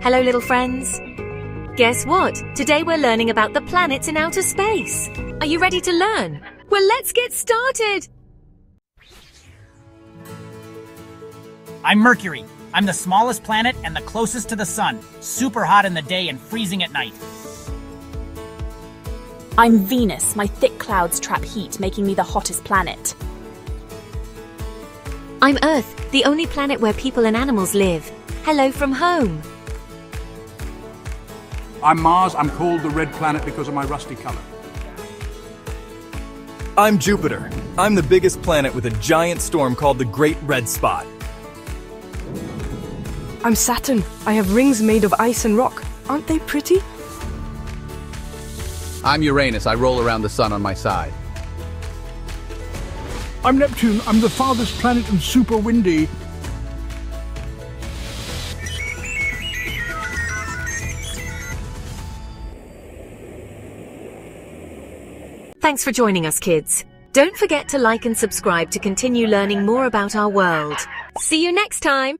Hello, little friends. Guess what? Today we're learning about the planets in outer space. Are you ready to learn? Well, let's get started. I'm Mercury. I'm the smallest planet and the closest to the sun. Super hot in the day and freezing at night. I'm Venus. My thick clouds trap heat, making me the hottest planet. I'm Earth, the only planet where people and animals live. Hello from home. I'm Mars. I'm called the Red Planet because of my rusty color. I'm Jupiter. I'm the biggest planet with a giant storm called the Great Red Spot. I'm Saturn. I have rings made of ice and rock. Aren't they pretty? I'm Uranus. I roll around the sun on my side. I'm Neptune. I'm the farthest planet and super windy. Thanks for joining us, kids. Don't forget to like and subscribe to continue learning more about our world. See you next time.